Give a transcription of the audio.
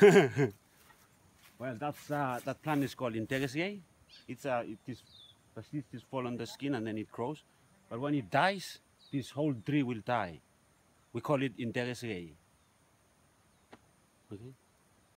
well, that's uh, that plant is called Interesiae. It's uh, it is persists, it's fall on the skin and then it grows. But when it dies, this whole tree will die. We call it Interesiae. Okay.